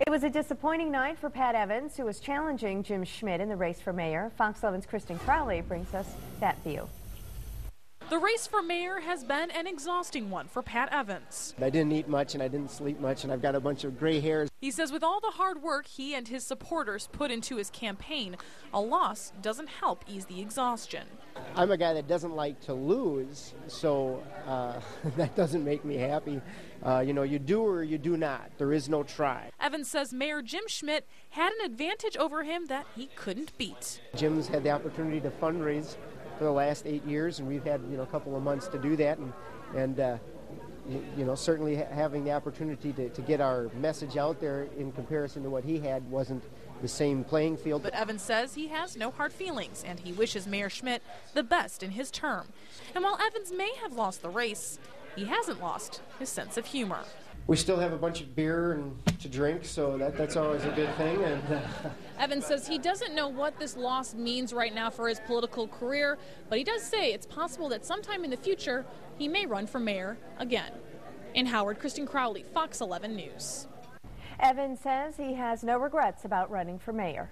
It was a disappointing night for Pat Evans, who was challenging Jim Schmitt in the race for mayor. Fox 11's Kristen Crowley brings us that view. The race for mayor has been an exhausting one for Pat Evans. I didn't eat much and I didn't sleep much, and I've got a bunch of gray hairs. He says with all the hard work he and his supporters put into his campaign, a loss doesn't help ease the exhaustion. I'm a guy that doesn't like to lose, so uh, that doesn't make me happy. Uh, you know, you do or you do not. There is no try. Evans says Mayor Jim Schmitt had an advantage over him that he couldn't beat. Jim's had the opportunity to fundraise for the last eight years, and we've had you know a couple of months to do that, and and uh, you, know certainly ha- having the opportunity to, to get our message out there in comparison to what he had wasn't the same playing field. But Evans says he has no hard feelings, and he wishes Mayor Schmitt the best in his term. And while Evans may have lost the race, he hasn't lost his sense of humor. We still have a bunch of beer and to drink, so that, that's always a good thing. And uh, Evans says he doesn't know what this loss means right now for his political career, but he does say it's possible that sometime in the future he may run for mayor again. In Howard, Kristen Crowley, Fox 11 News. Evan says he has no regrets about running for mayor.